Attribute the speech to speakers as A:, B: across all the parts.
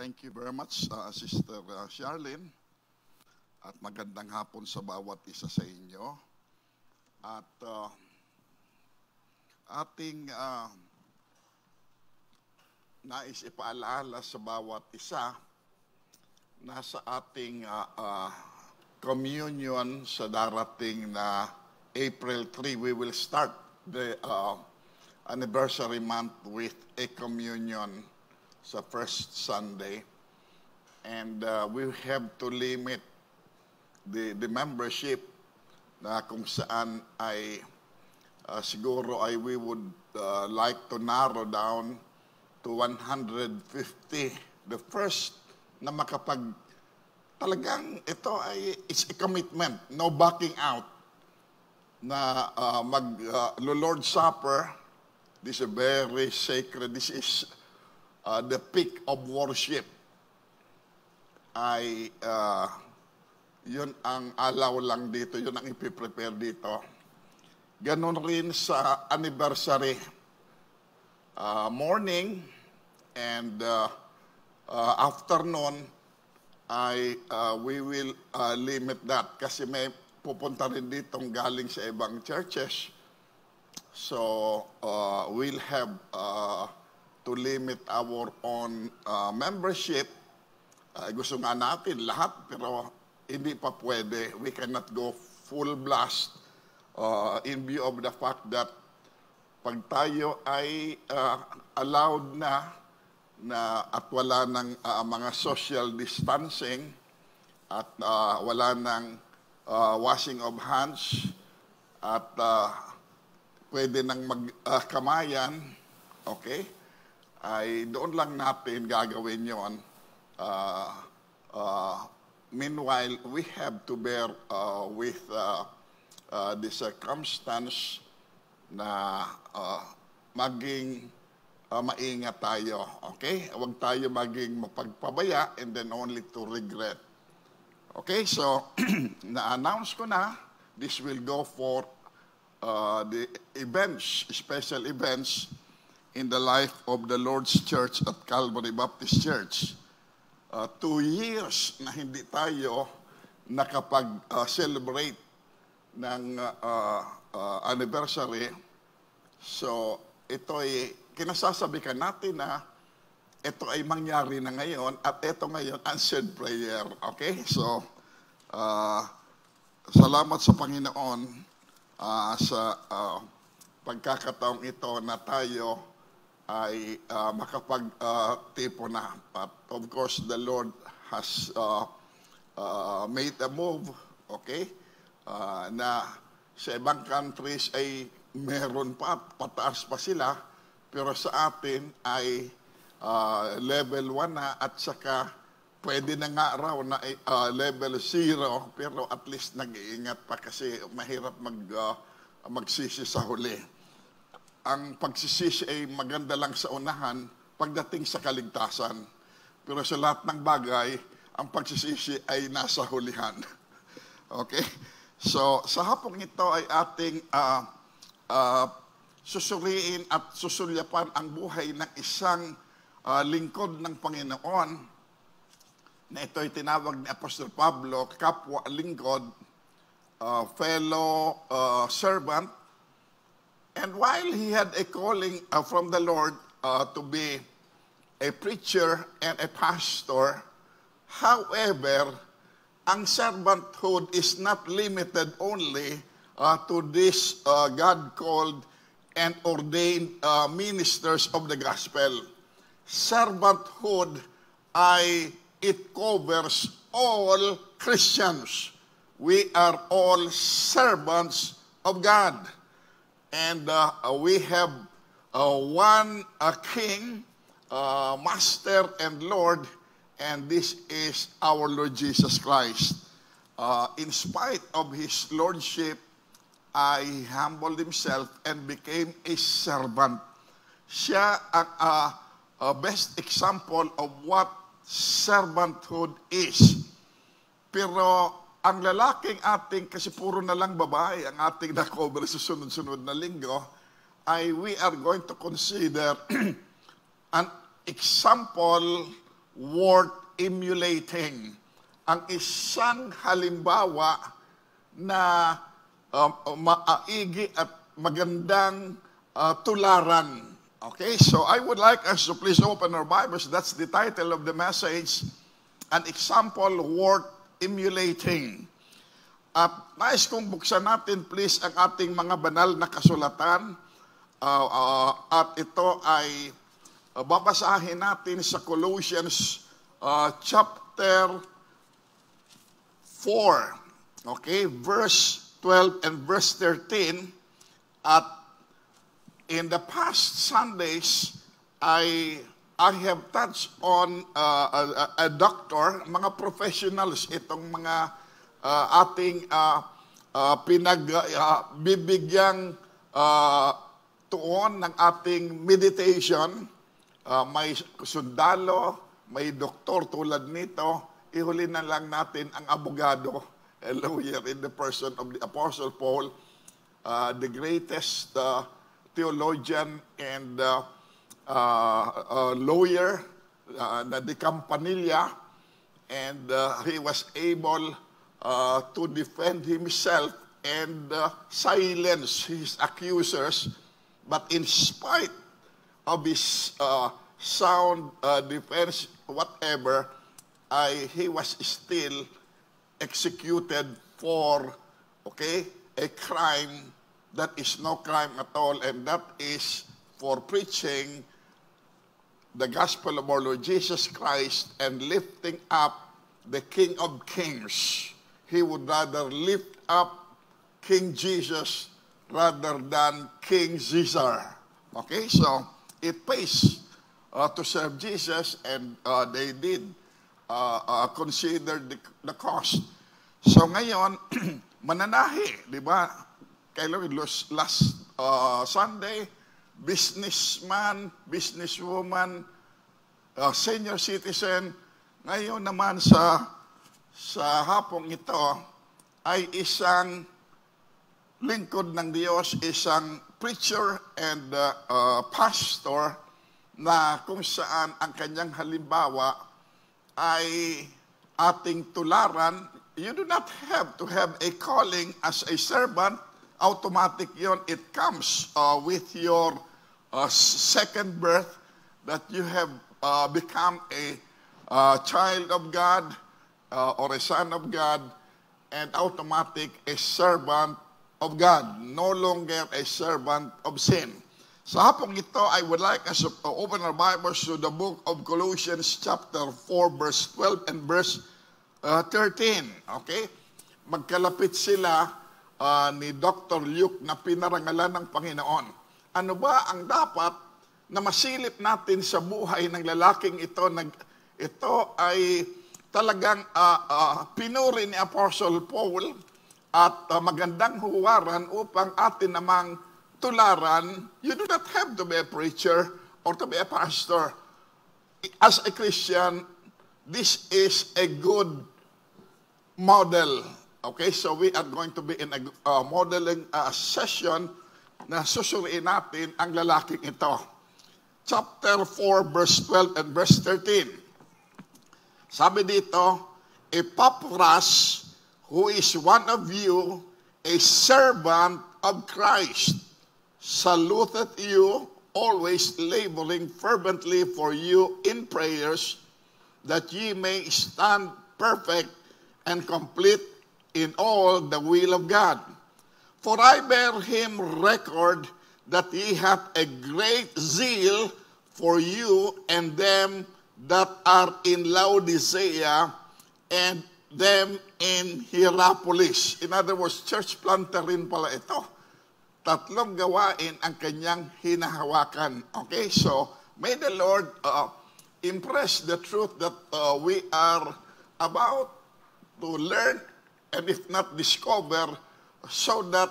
A: Thank you very much, uh, Sister uh, Charlene. At magandang hapon sa bawat isa sa inyo. At uh, ating uh, nais ipaalala sa bawat isa nasa ating uh, uh, communion sa darating na April 3, we will start the uh, anniversary month with a communion sa first Sunday. And uh, we have to limit the, the membership na kung saan ay uh, siguro ay we would uh, like to narrow down to 150. The first na makapag talagang ito ay it's a commitment, no backing out na uh, mag uh, Lord Supper this is very sacred this is uh, the peak of worship ay uh, yun ang alaw lang dito, yun ang ipiprepare dito. Ganon rin sa anniversary uh, morning and uh, uh, afternoon ay uh, we will uh, limit that kasi may pupunta rin ditong galing sa ibang churches. So uh, we'll have uh, to limit our own uh, membership. Uh, gusto nga natin lahat pero hindi pa pwede. We cannot go full blast uh, in view of the fact that pag tayo ay uh, allowed na na at wala ng uh, mga social distancing at uh, wala ng uh, washing of hands at uh, pwede nang magkamayan, uh, okay? Ay doon lang natin gagawin yon. Uh, uh, meanwhile, we have to bear uh, with uh, uh, the circumstance na uh, maging uh, maingat tayo. Okay? Huwag tayo maging mapagpabaya and then only to regret. Okay, so na-announce ko na, this will go for uh, the events, special events in the life of the Lord's Church at Calvary Baptist Church. Uh, two years na hindi tayo nakapag-celebrate uh, ng uh, uh, anniversary. So, ito ay kinasasabikan natin na ito ay mangyari na ngayon at ito ngayon answered prayer. Okay? So, uh, salamat sa Panginoon uh, sa uh, pagkakataong ito na tayo ay uh, makapag-tipo uh, na. But of course, the Lord has uh, uh, made a move, okay, uh, na sa ibang countries ay meron pa, pataas pa sila, pero sa atin ay uh, level 1 na at saka pwede na nga raw na uh, level 0 pero at least nag-iingat pa kasi mahirap mag, uh, magsisi sa huli. Ang pagsisisi ay maganda lang sa unahan pagdating sa kaligtasan. Pero sa lahat ng bagay, ang pagsisisi ay nasa hulihan. okay? So, sa hapong ito ay ating uh, uh, susuriin at susulyapan ang buhay ng isang uh, lingkod ng Panginoon na ito ay tinawag ni Apostol Pablo, kapwa lingkod, uh, fellow uh, servant. And while he had a calling uh, from the Lord uh, to be a preacher and a pastor, however, ang servanthood is not limited only uh, to this uh, God-called and ordained uh, ministers of the gospel. Servanthood ay it covers all Christians. We are all servants of God. And uh, we have uh, one uh, king, uh, master and Lord, and this is our Lord Jesus Christ. Uh, in spite of his lordship, uh, he humbled himself and became a servant. Siya ang uh, uh, best example of what servanthood is. Pero ang lalaking ating, kasi puro na lang babae, ang ating na-cover sa sunod-sunod na linggo, ay we are going to consider an example worth emulating. Ang isang halimbawa na um, maaigi at magandang uh, tularan. Okay, so I would like us to please open our Bibles. That's the title of the message, An Example Worth Emulating. At nais kong buksan natin please ang ating mga banal na kasulatan. Uh, uh, at ito ay uh, babasahin natin sa Colossians uh, chapter 4. Okay, verse 12 and verse 13. At in the past Sundays, I I have touched on uh, a, a doctor, mga professionals, itong mga uh, ating uh, uh, pinagbibigyang uh, uh, tuon ng ating meditation. Uh, may sundalo, may doktor tulad nito, ihuli na lang natin ang abogado, a lawyer in the person of the Apostle Paul, uh, the greatest uh, theologian and uh, uh, lawyer uh, na di Campanilla, and uh, he was able uh, to defend himself and uh, silence his accusers. But in spite of his uh, sound uh, defense, whatever, I, he was still executed for, okay, a crime that is no crime at all, and that is for preaching the gospel of our Lord Jesus Christ and lifting up the King of Kings. He would rather lift up King Jesus rather than King Caesar. Okay, so it pays uh, to serve Jesus, and uh, they did uh, uh, consider the, the cost. So ngayon, mananahi, di ba? Kailan last, uh, Sunday, businessman, businesswoman, uh, senior citizen. Ngayon naman sa sa hapong ito ay isang lingkod ng Diyos, isang preacher and uh, uh, pastor na kung saan ang kanyang halimbawa ay ating tularan. You do not have to have a calling as a servant. Automatic yon. It comes uh, with your uh, second birth that you have uh, become a uh, child of God uh, or a son of God and automatic a servant of God, no longer a servant of sin. Sa hapong ito, I would like us to open our Bibles to the book of Colossians chapter 4, verse 12 and verse uh, 13. Okay? Magkalapit sila uh, ni Dr. Luke na pinarangalan ng Panginoon. Ano ba ang dapat na masilip natin sa buhay ng lalaking ito? Nag, ito ay talagang uh, uh, pinuri ni Apostle Paul at uh, magandang huwaran upang atin namang tularan, you do not have to be a preacher or to be a pastor. As a Christian, this is a good model. Okay, so we are going to be in a uh, modeling uh, session na susuriin natin ang lalaking ito. Chapter 4, verse 12 and verse 13. Sabi dito, Epaphras, who is one of you, a servant of Christ, saluteth you, always laboring fervently for you in prayers, that ye may stand perfect and complete in all the will of God. For I bear him record that he hath a great zeal for you and them that are in Laodicea and them in Hierapolis. In other words, church planter rin pala ito. Tatlong gawain ang kanyang hinahawakan. Okay, so may the Lord uh, impress the truth that uh, we are about to learn and if not discover so that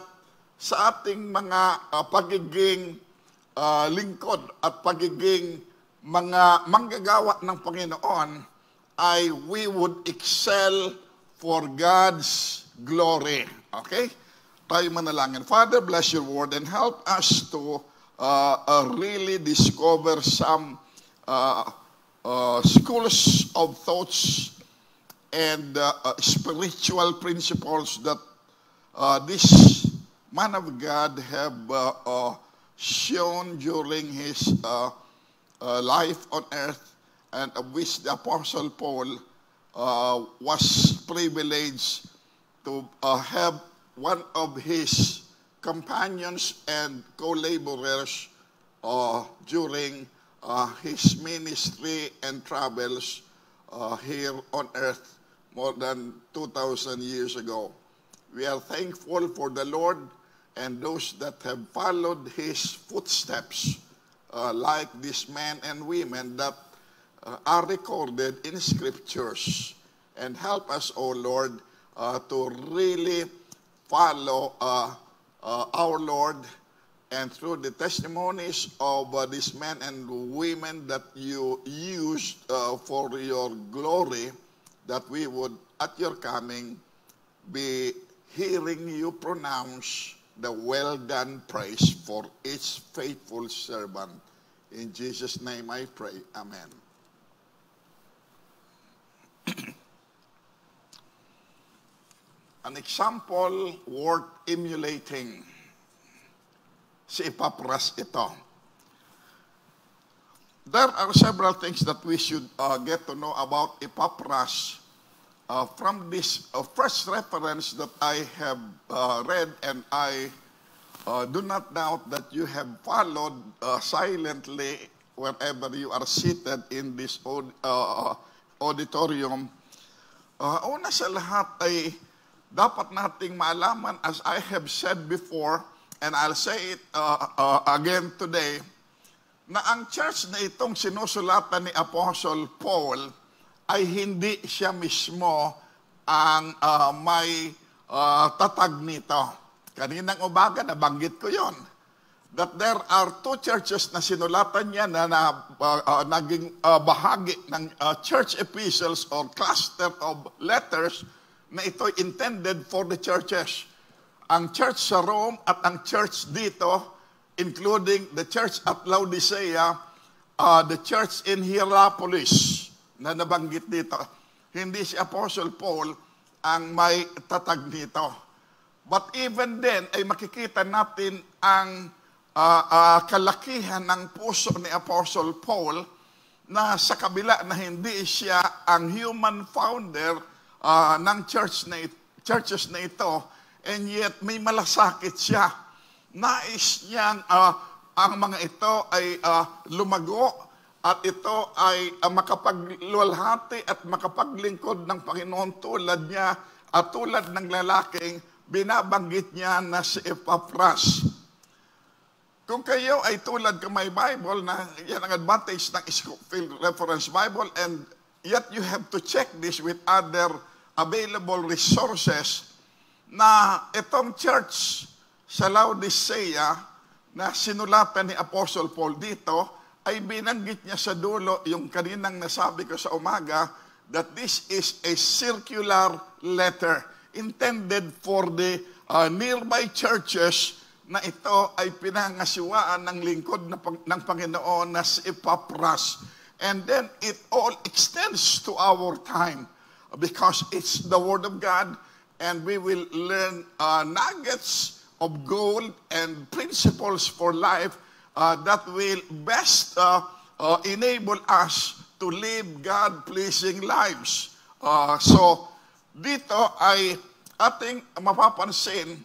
A: sa ating mga uh, pagiging uh, lingkod at pagiging mga manggagawa ng Panginoon ay we would excel for God's glory. Okay? Tayo manalangin. Father, bless your word and help us to uh, uh, really discover some uh, uh, schools of thoughts and uh, uh, spiritual principles that uh, this man of God have uh, uh, shown during his uh, uh, life on earth, and of which the Apostle Paul was privileged to have one of his companions and co-laborers during his ministry and travels here on earth more than 2,000 years ago. We are thankful for the Lord and those that have followed his footsteps, uh, like these men and women that uh, are recorded in scriptures. And help us, O Lord, uh, to really follow uh, uh, our Lord and through the testimonies of uh, these men and women that you used for your glory, that we would, at your coming, be hearing you pronounce the well done praise for each faithful servant. In Jesus' name I pray. Amen. An example worth emulating si ito. There are several things that we should uh, get to know about Epapras uh, from this uh, first reference that I have uh, read, and I uh, do not doubt that you have followed uh, silently wherever you are seated in this aud- uh, auditorium. Uh, una sa lahat ay dapat nating malaman, as I have said before, and I'll say it uh, uh, again today, na ang church na itong sinusulatan ni Apostle Paul ay hindi siya mismo ang uh, may uh, tatag nito. Kaninang umaga, nabanggit ko yon that there are two churches na sinulatan niya na, na uh, uh, naging uh, bahagi ng uh, church epistles or cluster of letters na ito intended for the churches. Ang church sa Rome at ang church dito, including the church at Laodicea, uh, the church in Hierapolis na nabanggit dito. Hindi si Apostle Paul ang may tatag nito. But even then, ay makikita natin ang uh, uh, kalakihan ng puso ni Apostle Paul na sa kabila na hindi siya ang human founder uh, ng church na, churches na ito, and yet may malasakit siya. Nais niyang uh, ang mga ito ay uh, lumago at ito ay uh, makapagluwalhati at makapaglingkod ng Panginoon tulad niya at tulad ng lalaking binabanggit niya na si Epaphras. Kung kayo ay tulad ka may Bible na yan ang advantage ng Scofield Reference Bible and yet you have to check this with other available resources na itong church sa Laodicea na sinulatan ni Apostle Paul dito ay binanggit niya sa dulo yung kaninang nasabi ko sa umaga that this is a circular letter intended for the uh, nearby churches na ito ay pinangasiwaan ng lingkod na, ng Panginoon na si Epaphras. And then it all extends to our time because it's the Word of God and we will learn uh, nuggets of gold and principles for life uh, that will best uh, uh, enable us to live God-pleasing lives. Uh, so, dito ay ating mapapansin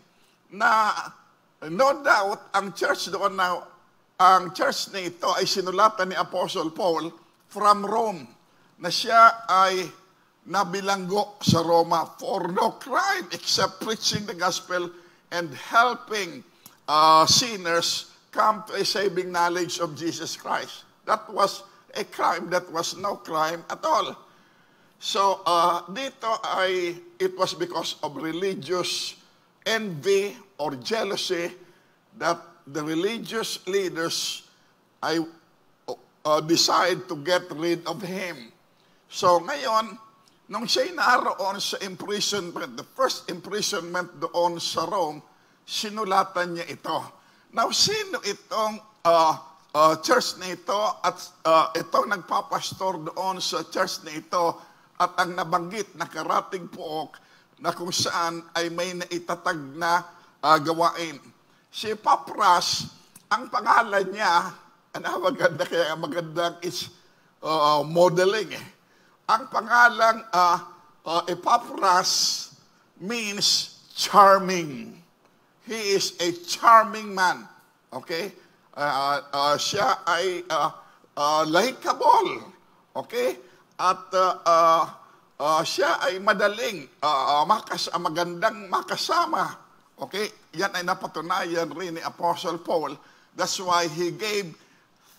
A: na no doubt ang church doon na ang church na ito ay sinulatan ni Apostle Paul from Rome na siya ay nabilanggo sa Roma for no crime except preaching the gospel and helping uh, sinners come to a saving knowledge of Jesus Christ. That was a crime that was no crime at all. So uh, dito ay it was because of religious envy or jealousy that the religious leaders ay uh, decide to get rid of him. So ngayon, nung siya'y naroon sa imprisonment, the first imprisonment doon sa Rome, sinulatan niya ito. Now, sino itong uh, uh, church na ito at uh, ito nagpapastor doon sa church na ito at ang nabanggit na karating pook na kung saan ay may naitatag na uh, gawain. Si Papras, ang pangalan niya, ano maganda kaya magandang is uh, modeling eh. Ang pangalan uh, uh, Epaphras means charming. He is a charming man. Okay? Uh, uh, siya ay uh, uh, likable. Okay? At uh, uh, uh, siya ay madaling, uh, makas magandang makasama. Okay? Yan ay napatunayan rin ni Apostle Paul. That's why he gave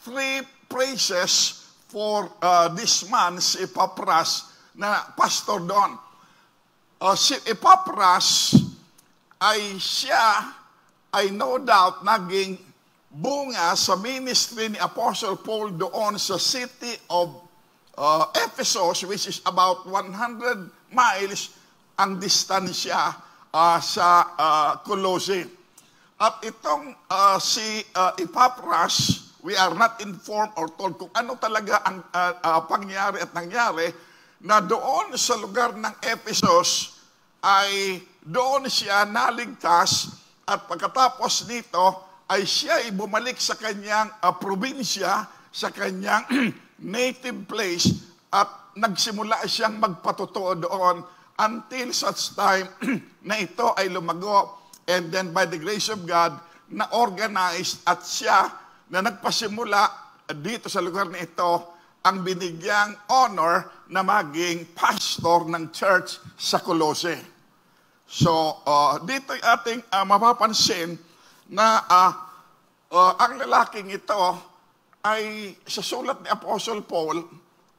A: three praises for uh, this man, si Epapras, na pastor doon. Uh, si Epapras ay siya ay no doubt naging bunga sa ministry ni Apostle Paul doon sa city of uh, Ephesus, which is about 100 miles ang distansya uh, sa uh, Colossae. At itong uh, si uh, Epaphras, we are not informed or told kung ano talaga ang uh, uh, pangyari at nangyari na doon sa lugar ng Ephesus ay doon siya naligtas at pagkatapos nito ay siya ay bumalik sa kanyang uh, probinsya, sa kanyang native place at nagsimula siyang magpatotoo doon until such time na ito ay lumago and then by the grace of God na organized at siya na nagpasimula dito sa lugar na ito ang binigyang honor na maging pastor ng church sa Colossae. So, uh, dito ating uh, mapapansin na uh, uh, ang lalaking ito ay sa sulat ni Apostle Paul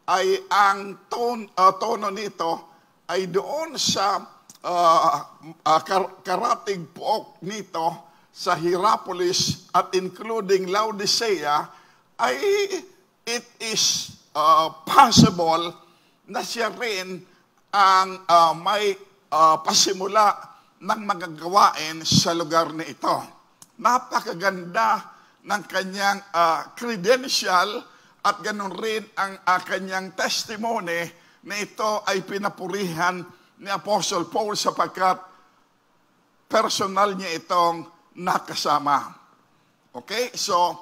A: ay ang ton, uh, tono nito ay doon sa uh, uh, kar- karating pook nito sa Hierapolis at including Laodicea ay it is uh, possible na siya rin ang uh, may uh, pasimula ng magagawain sa lugar na ito napakaganda ng kanyang uh, credential at ganun rin ang uh, kanyang testimony na ito ay pinapurihan ni Apostle Paul sapagkat personal niya itong nakasama. Okay? So,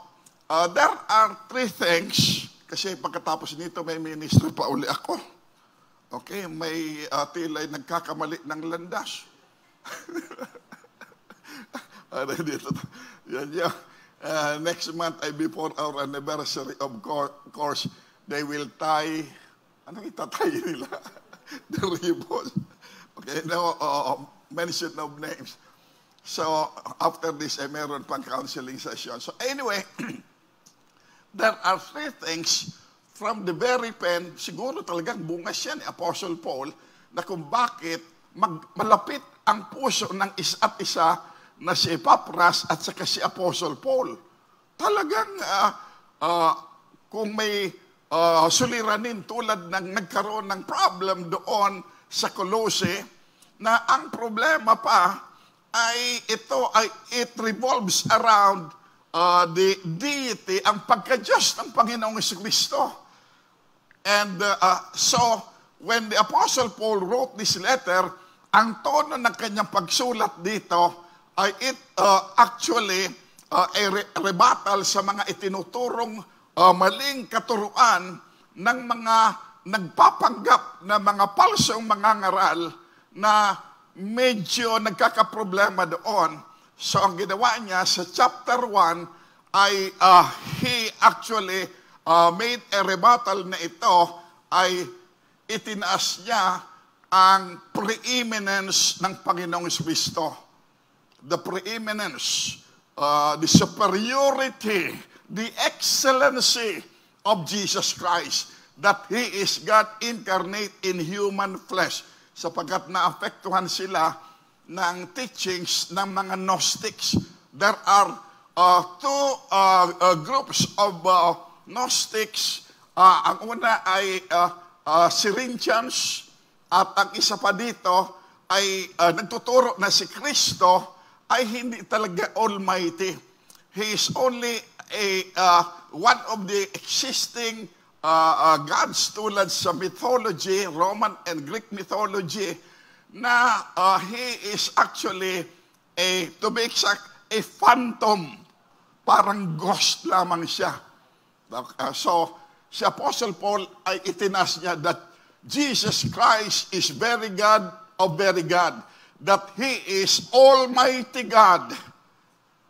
A: uh, there are three things kasi pagkatapos nito may ministry pa uli ako. Okay? May uh, tilay nagkakamali ng landas. ano dito? Yan yan. Uh, next month ay before our anniversary of course, they will tie, anong itatay nila? the ribbon. Okay, no uh, mention of names. So, after this, ay meron pang counseling session. So, anyway, there are three things from the very pen, siguro talagang bungas yan ni Apostle Paul, na kung bakit mag, malapit ang puso ng isa't isa na si Epapras at saka si Apostle Paul. Talagang uh, uh, kung may uh, suliranin tulad ng nagkaroon ng problem doon sa Colossae, na ang problema pa ay ito ay it revolves around uh, the deity, ang pagka-Diyos ng Panginoong Kristo. And uh, uh, so, when the Apostle Paul wrote this letter, ang tono ng kanyang pagsulat dito ay it uh, actually uh, a re- rebuttal sa mga itinuturong uh, maling katuruan ng mga nagpapanggap na mga palsong mga ngaral na medyo nagkakaproblema doon. So ang ginawa niya sa chapter 1 ay uh, he actually uh, made a rebuttal na ito ay itinaas niya ang preeminence ng Panginoong Kristo the preeminence, uh, the superiority, the excellency of Jesus Christ, that He is God incarnate in human flesh, sapagkat naapektuhan sila ng teachings ng mga Gnostics. There are uh, two uh, uh, groups of uh, Gnostics. Uh, ang una ay uh, uh, Cyrincians at ang isa pa dito ay uh, nagtuturo na si Kristo ay hindi talaga almighty. He is only a uh, one of the existing uh, uh, gods tulad sa mythology, Roman and Greek mythology, na uh, he is actually a, to be exact, a phantom. Parang ghost lamang siya. Uh, so, si Apostle Paul ay itinas niya that Jesus Christ is very God of very God. That He is Almighty God.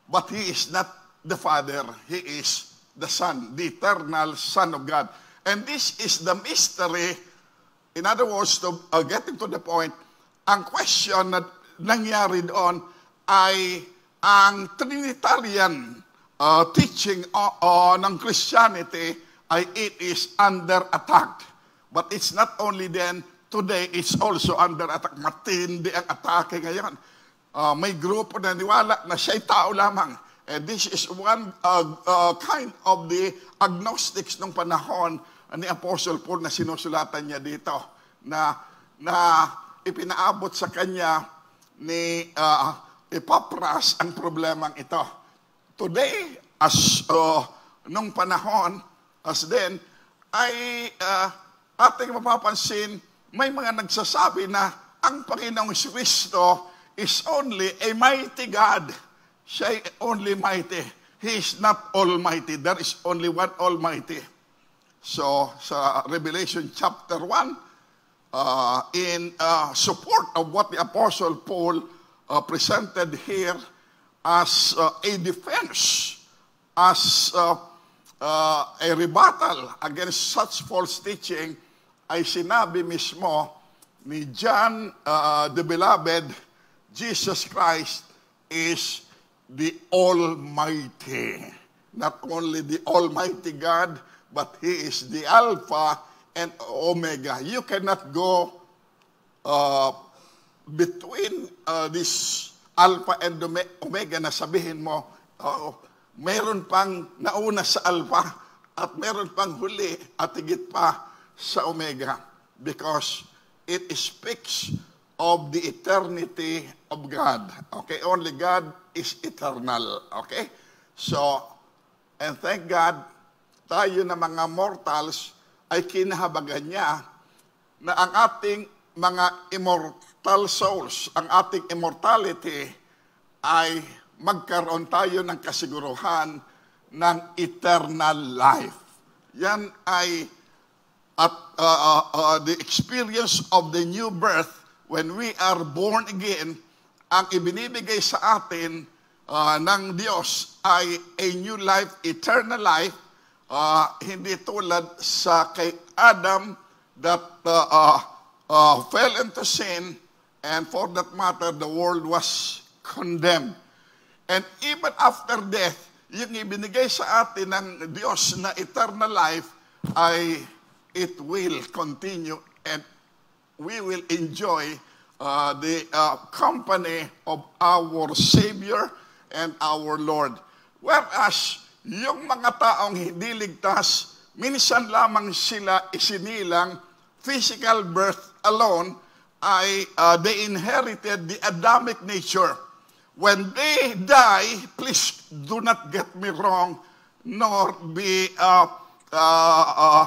A: But He is not the Father. He is the Son, the eternal Son of God. And this is the mystery. In other words, to, uh, getting to the point, ang question na nangyari doon ay ang Trinitarian uh, teaching uh, uh, ng Christianity ay it is under attack. But it's not only then, today it's also under attack. Matindi ang atake ngayon. Uh, may grupo na niwala na siya'y tao lamang. And this is one uh, uh, kind of the agnostics ng panahon ni Apostle Paul na sinusulatan niya dito na na ipinaabot sa kanya ni uh, Epapras ang problemang ito. Today, as uh, nung panahon, as then, ay uh, ating mapapansin, may mga nagsasabi na ang Panginoong Kristo is only a mighty God. Siya only mighty. He is not almighty. There is only one almighty. So, sa Revelation chapter 1, uh, in uh, support of what the Apostle Paul uh, presented here as uh, a defense, as uh, uh, a rebuttal against such false teaching, ay sinabi mismo ni John uh, the Beloved, Jesus Christ is the Almighty. Not only the Almighty God, but He is the Alpha and Omega. You cannot go uh, between uh, this Alpha and Omega na sabihin mo, oh, meron pang nauna sa Alpha at meron pang huli at higit pa sa Omega because it speaks of the eternity of God. Okay, only God is eternal. Okay? So, and thank God, tayo na mga mortals ay kinahabagan niya na ang ating mga immortal souls, ang ating immortality ay magkaroon tayo ng kasiguruhan ng eternal life. Yan ay at uh, uh, uh, the experience of the new birth when we are born again, ang ibinibigay sa atin uh, ng Diyos ay a new life, eternal life, uh, hindi tulad sa kay Adam that uh, uh, uh, fell into sin and for that matter, the world was condemned. And even after death, yung ibinigay sa atin ng Diyos na eternal life ay it will continue and we will enjoy uh, the uh, company of our Savior and our Lord. Whereas, yung mga taong hindi ligtas, minsan lamang sila isinilang physical birth alone ay uh, they inherited the Adamic nature. When they die, please do not get me wrong, nor be uh, uh, uh,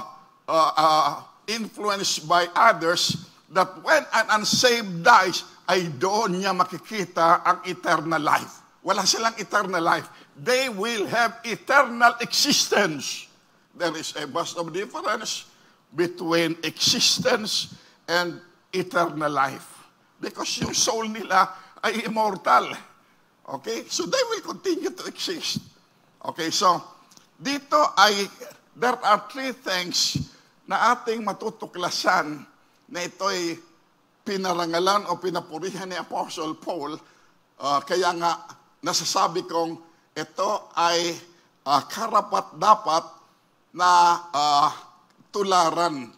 A: uh, uh, influenced by others that when an unsaved dies, ay doon niya makikita ang eternal life. Wala silang eternal life. They will have eternal existence. There is a vast of difference between existence and eternal life. Because yung soul nila ay immortal. Okay? So they will continue to exist. Okay, so dito ay, there are three things na ating matutuklasan na ito'y pinarangalan o pinapurihan ni Apostle Paul. Uh, kaya nga, nasasabi kong ito ay uh, karapat dapat na uh, tularan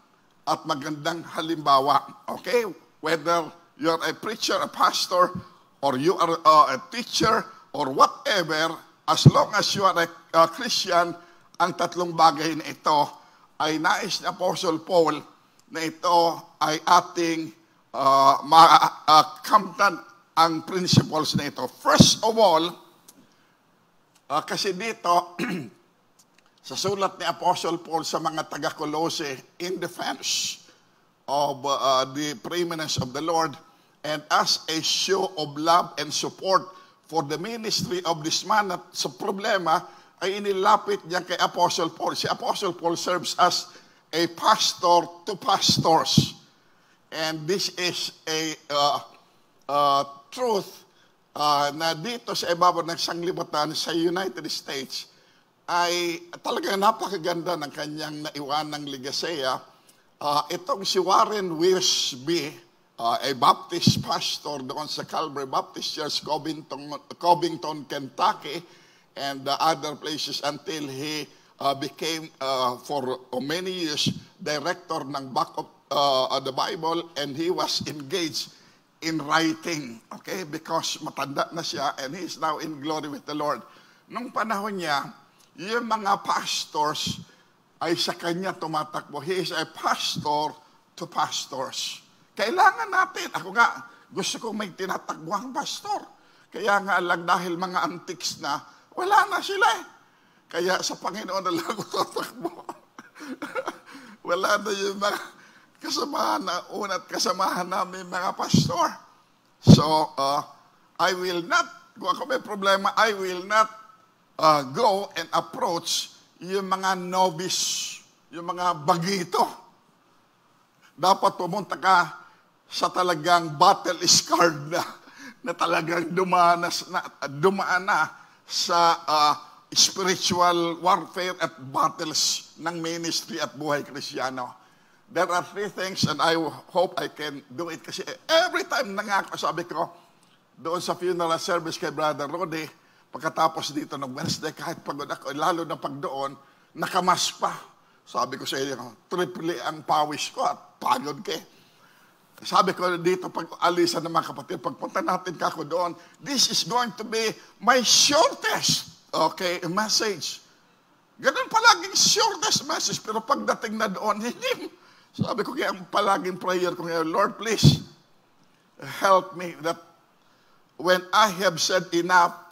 A: at magandang halimbawa. Okay? Whether you're a preacher, a pastor, or you are uh, a teacher, or whatever, as long as you are a, a Christian, ang tatlong bagay na ito ay nais ni Apostle Paul na ito ay ating uh, makamtan uh, ang principles na ito. First of all, uh, kasi dito, sa sulat ni Apostle Paul sa mga taga-Colose in defense of uh, the preeminence of the Lord and as a show of love and support for the ministry of this man at sa problema ay inilapit niya kay Apostle Paul. Si Apostle Paul serves as a pastor to pastors. And this is a uh, uh, truth uh, na dito sa ibabaw ng sanglibutan sa United States ay talagang napakaganda ng kanyang naiwanang ligaseya. Uh, itong si Warren Wiersbe, uh, a Baptist pastor doon sa Calvary Baptist Church, Covington, Covington Kentucky, and uh, other places until he uh, became, uh, for many years, director ng back of uh, the Bible, and he was engaged in writing, okay? Because matanda na siya, and he is now in glory with the Lord. Nung panahon niya, yung mga pastors ay sa kanya tumatakbo. He is a pastor to pastors. Kailangan natin, ako nga, gusto kong may tinatakbo ang pastor. Kaya nga lang dahil mga antics na, wala na sila eh. Kaya sa Panginoon na lang tatakbo. wala na yung mga kasamahan na unat kasamahan namin mga pastor. So, uh, I will not, kung ako may problema, I will not uh, go and approach yung mga novice, yung mga bagito. Dapat pumunta ka sa talagang battle scarred na, na talagang dumaan na, dumaan na sa uh, spiritual warfare at battles ng ministry at buhay kristyano. There are three things and I hope I can do it kasi every time na nga sabi ko, doon sa funeral service kay Brother Rodi, pagkatapos dito ng Wednesday, kahit pagod ako, lalo na pag doon, nakamas pa. Sabi ko sa inyo, triple ang pawis ko at pagod ka eh. Sabi ko dito, pag alisan ng mga kapatid, pagpunta natin kako doon, this is going to be my shortest, okay, message. Ganun palaging shortest message, pero pagdating na doon, hindi. Sabi ko kaya palaging prayer ko ngayon, Lord, please, help me that when I have said enough,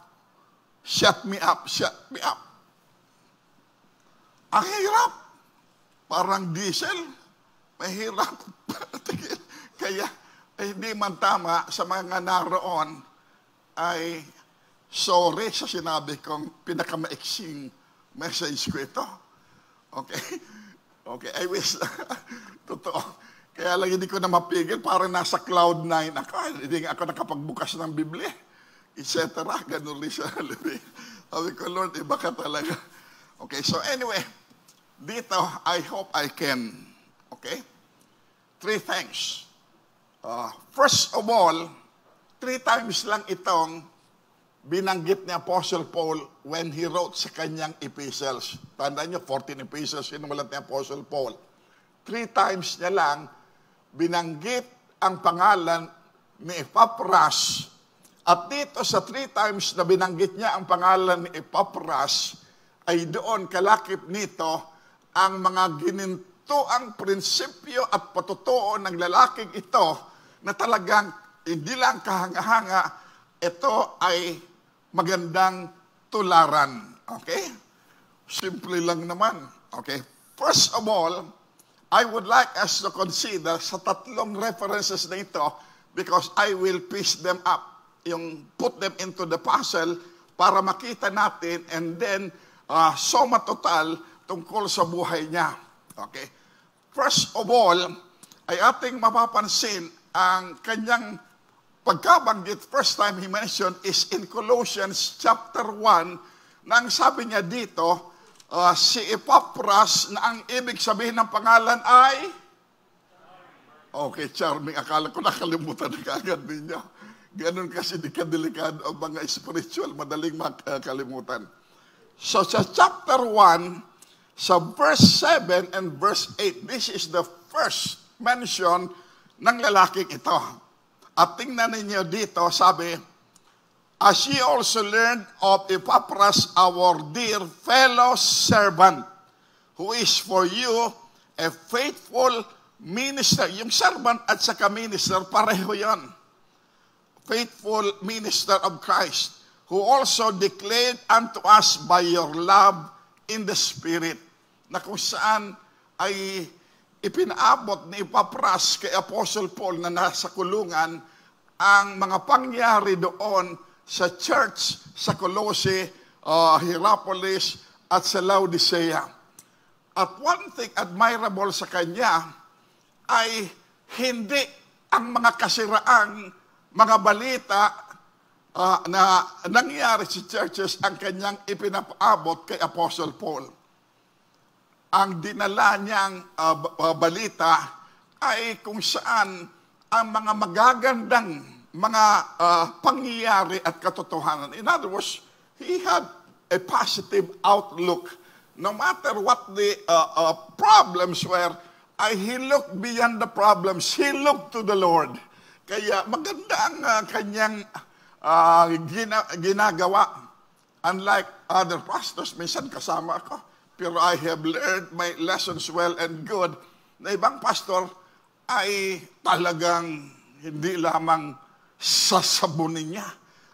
A: shut me up, shut me up. Ang hirap. Parang diesel. Mahirap. Kaya eh, hindi man tama sa mga naroon ay sorry sa sinabi kong pinakamaiksing message ko ito. Okay? Okay, I wish, totoo. Kaya lang hindi ko na mapigil, parang nasa cloud nine ako. Hindi ako nakapagbukas ng Biblia, etc. Ganun rin siya. Sabi ko, Lord, iba ka talaga. Okay, so anyway, dito, I hope I can, okay? Three things. Uh, first of all, three times lang itong binanggit ni Apostle Paul when he wrote sa kanyang epistles. Tandaan niyo, 14 epistles sinulat ni Apostle Paul. Three times niya lang binanggit ang pangalan ni Epapras. At dito sa three times na binanggit niya ang pangalan ni Epapras, ay doon kalakip nito ang mga gininto ang prinsipyo at patutuo ng lalaking ito na talagang hindi lang kahanga-hanga, ito ay magandang tularan. Okay? Simple lang naman. Okay? First of all, I would like us to consider sa tatlong references na ito because I will piece them up, yung put them into the puzzle para makita natin and then uh, soma total tungkol sa buhay niya. Okay? First of all, ay ating mapapansin ang kanyang pagkabanggit, first time he mentioned is in Colossians chapter 1, nang sabi niya dito, uh, si Epapras na ang ibig sabihin ng pangalan ay Okay, charming. Akala ko nakalimutan na kagad ninyo. Ganon kasi di kadelikado ang mga spiritual. Madaling makalimutan. So sa chapter 1, sa verse 7 and verse 8, this is the first mention ng lalaking ito. At tingnan ninyo dito, sabi, As ye also learned of Epaphras, our dear fellow servant, who is for you a faithful minister. Yung servant at saka minister, pareho yon. Faithful minister of Christ, who also declared unto us by your love in the Spirit na kung saan ay ipinaabot ni Epapras kay Apostle Paul na nasa kulungan ang mga pangyari doon sa church sa Colossae, uh, Hierapolis at sa Laodicea. At one thing admirable sa kanya ay hindi ang mga kasiraang mga balita uh, na nangyari sa churches ang kanyang ipinapaabot kay Apostle Paul. Ang dinala niyang uh, balita ay kung saan ang mga magagandang mga uh, pangyayari at katotohanan. In other words, he had a positive outlook. No matter what the uh, uh, problems were, I, he looked beyond the problems. He looked to the Lord. Kaya maganda ang uh, kanyang uh, gina, ginagawa. Unlike other pastors, minsan kasama ako. Pero I have learned my lessons well and good na ibang pastor ay talagang hindi lamang sasabunin niya.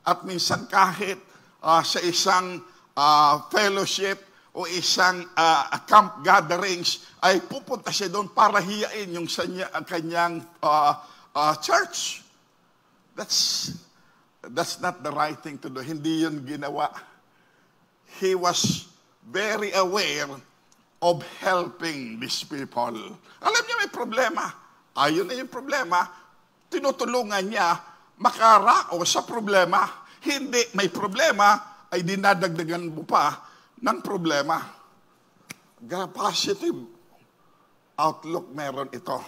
A: At minsan kahit uh, sa isang uh, fellowship o isang uh, camp gatherings ay pupunta siya doon para hiyain yung sa niya, kanyang uh, uh, church. That's that's not the right thing to do. Hindi yun ginawa. He was very aware of helping these people. Alam niya may problema. Ayun na yung problema. Tinutulungan niya makarao sa problema. Hindi may problema, ay dinadagdagan mo pa ng problema. Positive outlook meron ito.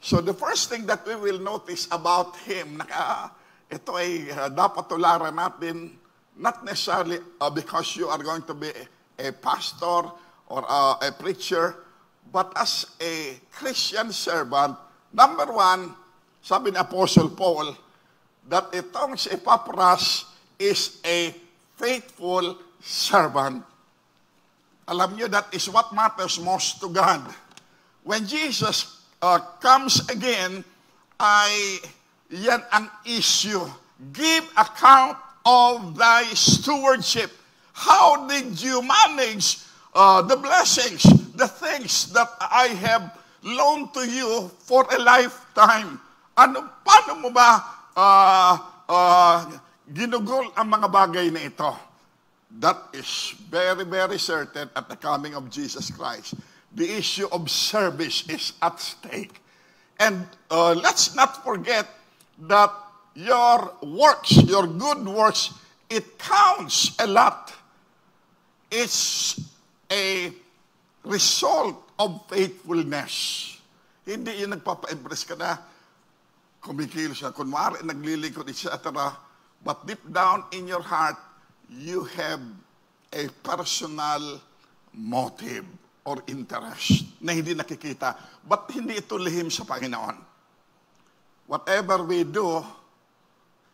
A: So the first thing that we will notice about him, naka, ito ay uh, dapat tularan natin, not necessarily uh, because you are going to be a, pastor or uh, a preacher, but as a Christian servant, number one, sabi ni Apostle Paul, that itong si Epapras is a faithful servant. Alam niyo, that is what matters most to God. When Jesus uh, comes again, ay yan ang issue. Give account of thy stewardship. How did you manage uh, the blessings, the things that I have loaned to you for a lifetime? Ano, paano mo ba uh, uh, ginugol ang mga bagay na ito? That is very, very certain at the coming of Jesus Christ. The issue of service is at stake. And uh, let's not forget that your works, your good works, it counts a lot. It's a result of faithfulness. Hindi yung nagpapa-impress ka na, kumikilos siya. Kunwari, naglilingkod, etc. But deep down in your heart, you have a personal motive or interest na hindi nakikita. But hindi ito lihim sa Panginoon. Whatever we do,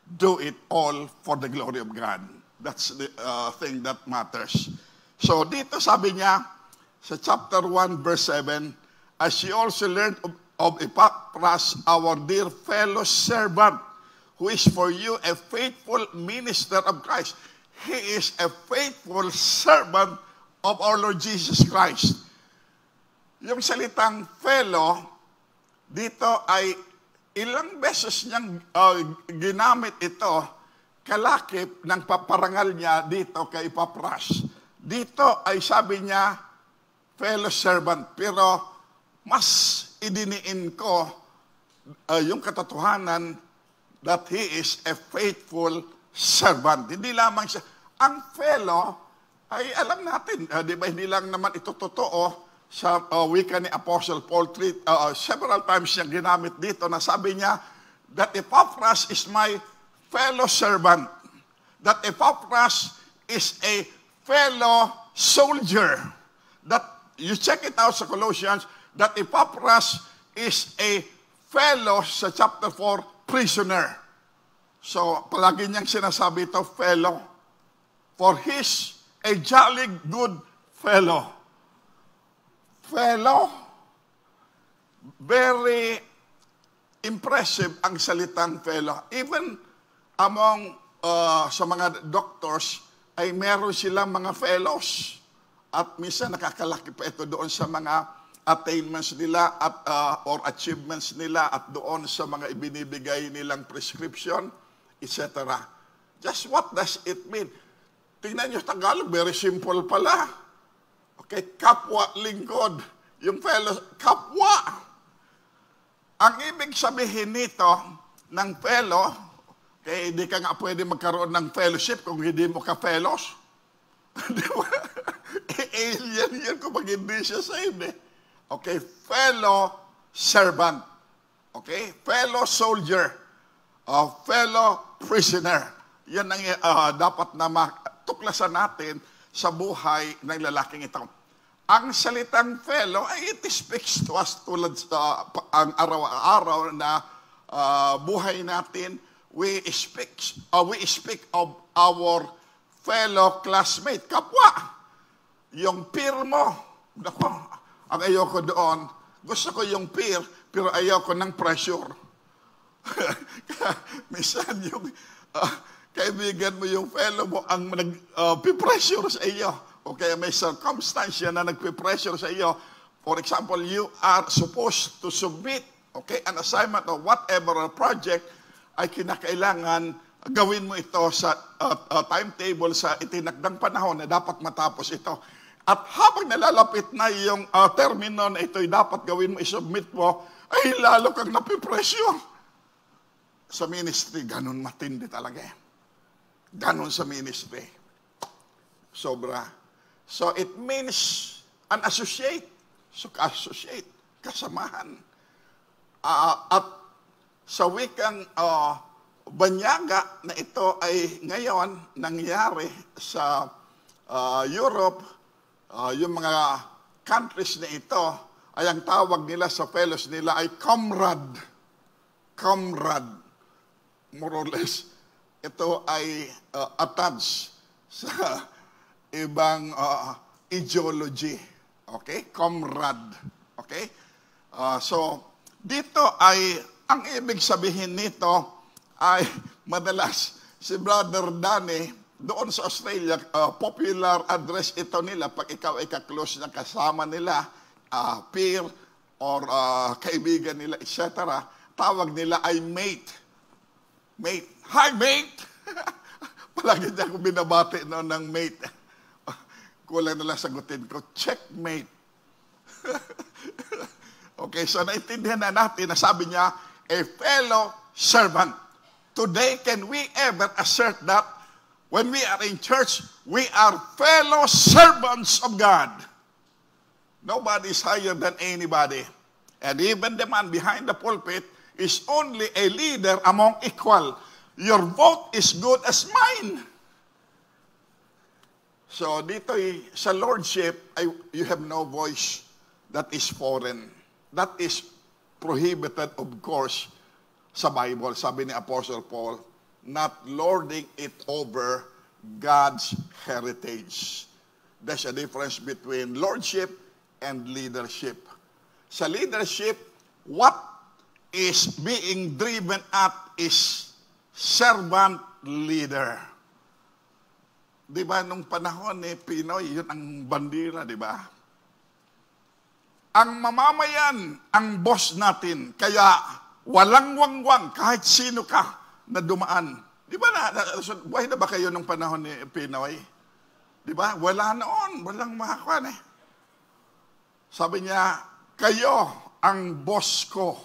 A: do it all for the glory of God. That's the uh, thing that matters. So dito sabi niya, sa chapter 1 verse 7, as she also learned of, of Epaphras, our dear fellow servant, who is for you a faithful minister of Christ. He is a faithful servant of our Lord Jesus Christ. Yung salitang fellow, dito ay ilang beses niyang uh, ginamit ito kalakip ng paparangal niya dito kay Papras. Dito ay sabi niya, fellow servant. Pero mas idiniin ko uh, yung katotohanan that he is a faithful servant. Hindi lamang siya. Ang fellow, ay alam natin, uh, di ba, hindi lang naman ito totoo sa uh, wika ni Apostle Paul. Three, uh, several times niya ginamit dito na sabi niya, that Epaphras is my fellow servant. That Epaphras is a fellow soldier. That, you check it out sa Colossians, that Epaphras is a fellow sa chapter 4, prisoner. So, palagi niyang sinasabi ito, fellow. For his a jolly good fellow. Fellow. Very impressive ang salitang fellow. Even among uh, sa mga doctors, ay meron silang mga fellows. at minsan nakakalaki pa ito doon sa mga attainments nila at uh, or achievements nila at doon sa mga ibinibigay nilang prescription, etc. Just what does it mean? Tingnan nyo, Tagalog, very simple pala. Okay, kapwa lingkod. Yung fellow, kapwa. Ang ibig sabihin nito ng fellow, kaya hindi ka nga pwede magkaroon ng fellowship kung hindi mo ka-fellows. Di ba? Alien yan kung hindi siya saved eh. Okay, fellow servant. Okay, fellow soldier. Uh, fellow prisoner. Yan ang uh, dapat na matuklasan natin sa buhay ng lalaking ito. Ang salitang fellow ay it speaks to us tulad sa ang araw-araw na uh, buhay natin we speak, uh, we speak of our fellow classmate, kapwa. Yung peer mo. Nako, ang ayoko doon, gusto ko yung peer, pero ayoko ng pressure. Minsan yung uh, kaibigan mo yung fellow mo ang nag-pressure uh, sa iyo. O kaya may circumstance na nagpe-pressure sa iyo. For example, you are supposed to submit okay, an assignment or whatever project ay kinakailangan gawin mo ito sa uh, uh, timetable sa itinakdang panahon na dapat matapos ito. At habang nalalapit na yung uh, termino na ito'y dapat gawin mo, isubmit mo, ay lalo kang napipresyo. Sa ministry, ganun matindi talaga eh. Ganun sa ministry. Sobra. So it means an associate. So associate, kasamahan. Uh, at sa wikang uh, banyaga na ito ay ngayon nangyari sa uh, Europe, uh, yung mga countries na ito, ay ang tawag nila sa fellows nila ay comrade. Comrade. More or less, ito ay uh, attached sa ibang uh, ideology. Okay? Comrade. Okay? Uh, so, dito ay ang ibig sabihin nito ay madalas si Brother Danny doon sa Australia, uh, popular address ito nila pag ikaw ay kaklose na kasama nila, uh, peer or uh, kaibigan nila, etc. Tawag nila ay mate. Mate. Hi, mate! Palagi niya ako binabati noon ng mate. Kulang na lang sagutin ko, checkmate. okay, so naintindihan na natin na sabi niya, a fellow servant. Today, can we ever assert that when we are in church, we are fellow servants of God? Nobody is higher than anybody. And even the man behind the pulpit is only a leader among equal. Your vote is good as mine. So dito sa lordship, I, you have no voice that is foreign. That is prohibited, of course, sa Bible, sabi ni Apostle Paul, not lording it over God's heritage. There's a difference between lordship and leadership. Sa leadership, what is being driven at is servant leader. Di ba, nung panahon ni eh, Pinoy, yun ang bandira, di ba? Ang mamamayan, ang boss natin. Kaya walang wangwang kahit sino ka na dumaan. Di ba na, buhay na ba kayo nung panahon ni Pinoy? Di ba? Wala noon. Walang makakuan eh. Sabi niya, kayo ang boss ko.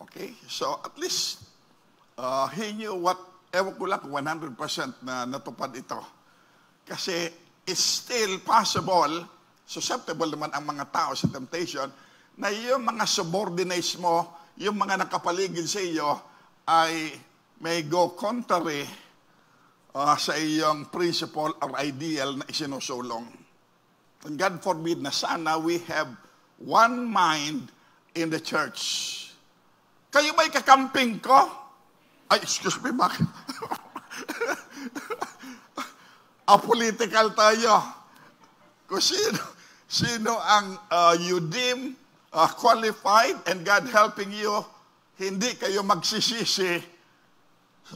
A: Okay? So at least, uh, he knew what, ewan ko lang 100% na natupad ito. Kasi it's still possible susceptible naman ang mga tao sa temptation, na yung mga subordinates mo, yung mga nakapaligid sa iyo, ay may go contrary uh, sa iyong principle or ideal na isinusulong. And God forbid na sana we have one mind in the church. Kayo ba'y kakamping ko? Ay, excuse me, bakit? Apolitical tayo. Kung sino, Sino ang uh, you deem uh, qualified and God helping you, hindi kayo magsisisi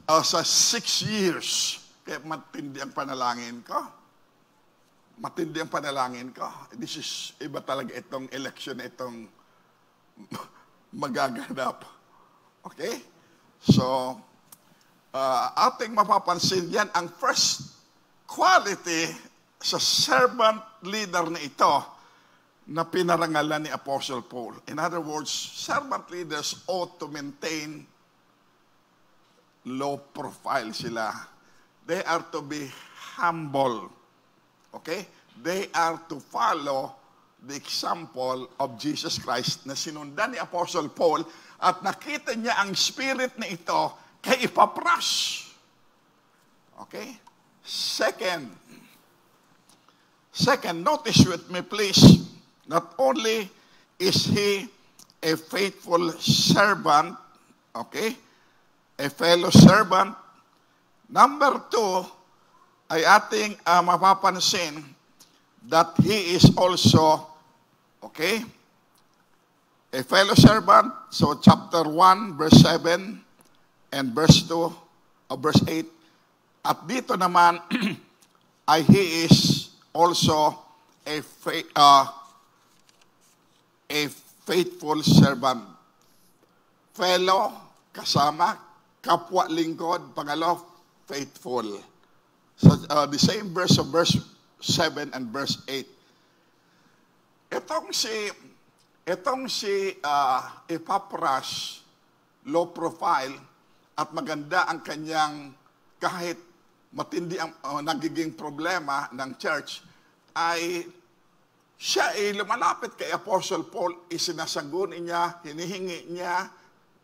A: uh, sa six years. Kaya matindi ang panalangin ko. matindi ang panalangin ko. This is, iba talaga itong election, itong magaganap. Okay? So, uh, ating mapapansin yan, ang first quality sa servant leader na ito na pinarangalan ni Apostle Paul. In other words, servant leaders ought to maintain low profile sila. They are to be humble. Okay? They are to follow the example of Jesus Christ na sinundan ni Apostle Paul at nakita niya ang spirit na ito kay Epapras. Okay? Second, second, notice with me please, not only is he a faithful servant, okay, a fellow servant, number two, ay ating uh, mapapansin that he is also, okay, a fellow servant. So chapter 1, verse 7 and verse 2, or verse 8. At dito naman, ay he is also a, fa- uh, a faithful servant. Fellow, kasama, kapwa lingkod, pangalo, faithful. So, uh, the same verse of verse 7 and verse 8. Itong si, itong si uh, Epapras, low profile, at maganda ang kanyang kahit matindi ang uh, nagiging problema ng church, ay siya ay lumalapit kay Apostle Paul, isinasagunin niya, hinihingi niya,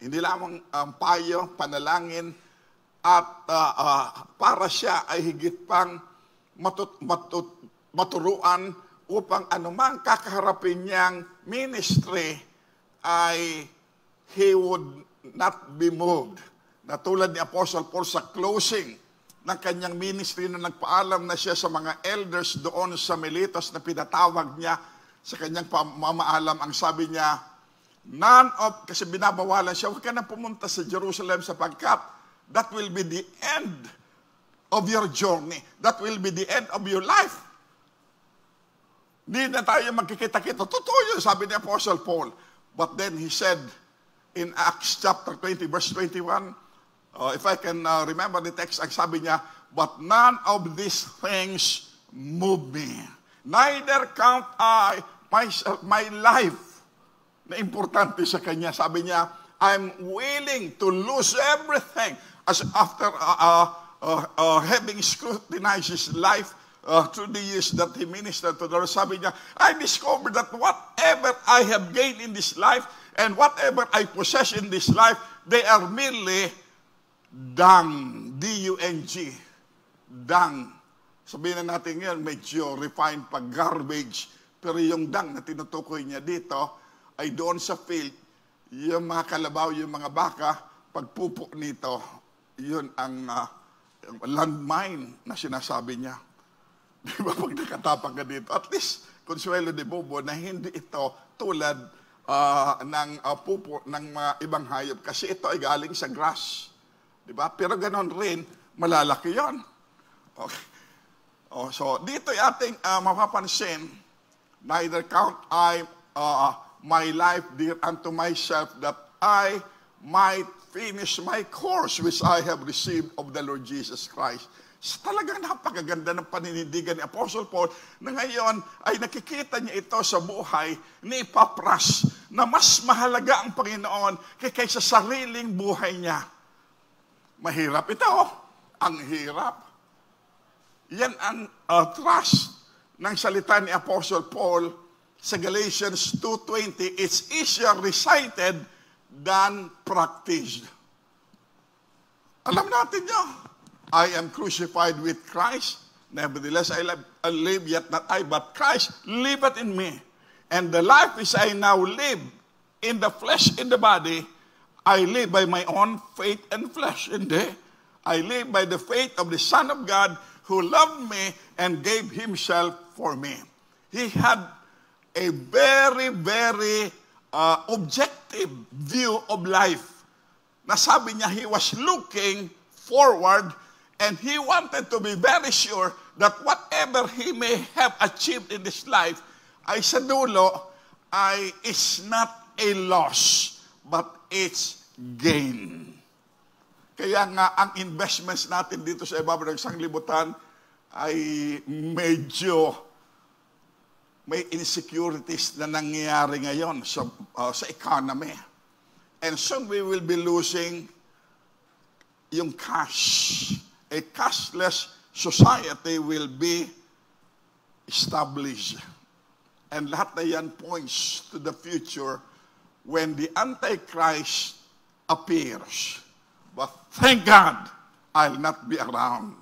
A: hindi lamang um, payo, panalangin, at uh, uh, para siya ay higit pang matut, matut, maturuan upang anumang kakaharapin niyang ministry ay he would not be moved. Na tulad ni Apostle Paul sa closing ng kanyang ministry na nagpaalam na siya sa mga elders doon sa Miletos na pinatawag niya sa kanyang pamamaalam. Ang sabi niya, none of, kasi binabawalan siya, huwag ka na pumunta sa Jerusalem sapagkat that will be the end of your journey. That will be the end of your life. Hindi na tayo magkikita-kita. Totoo yun, sabi ni Apostle Paul. But then he said in Acts chapter 20, verse 21, uh, if I can uh, remember the text, ang sabi niya, But none of these things move me. Neither count I my, my life na importante sa kanya. Sabi niya, I'm willing to lose everything as after uh, uh, uh, uh, having scrutinized his life uh, through the years that he ministered to the Lord. Sabi niya, I discovered that whatever I have gained in this life and whatever I possess in this life, they are merely dung, D-U-N-G, dung. Sabihin na natin yan, medyo refined pa, garbage. Pero yung dung na tinutukoy niya dito ay doon sa field, yung mga kalabaw, yung mga baka, pagpupo nito, yun ang uh, landmine na sinasabi niya. Di ba pag nakatapak ka dito? At least, Consuelo de Bobo, na hindi ito tulad uh, ng uh, pupo ng mga ibang hayop. Kasi ito ay galing sa grass. Di ba? Pero ganon rin, malalaki yon. Okay. Oh, so, dito ating uh, mapapansin, neither count I uh, my life dear unto myself that I might finish my course which I have received of the Lord Jesus Christ. Talagang napakaganda ng paninindigan ni Apostle Paul na ngayon ay nakikita niya ito sa buhay ni Papras na mas mahalaga ang Panginoon kaysa sariling buhay niya. Mahirap ito. Ang hirap. Yan ang uh, trust ng salita ni Apostle Paul sa Galatians 2.20. It's easier recited than practiced. Alam natin nyo, I am crucified with Christ. Nevertheless, I live, I live yet not I, but Christ liveth in me. And the life which I now live in the flesh, in the body, I live by my own faith and flesh. Hindi. I live by the faith of the Son of God who loved me and gave himself for me. He had a very, very uh, objective view of life. Nasabi niya, he was looking forward and he wanted to be very sure that whatever he may have achieved in this life ay sa dulo ay is not a loss, but it's gain. Kaya nga, ang investments natin dito sa ibabaw ng sanglibutan ay medyo may insecurities na nangyayari ngayon sa, uh, sa economy. And soon we will be losing yung cash. A cashless society will be established. And lahat na yan points to the future when the Antichrist appears. But thank God, I'll not be around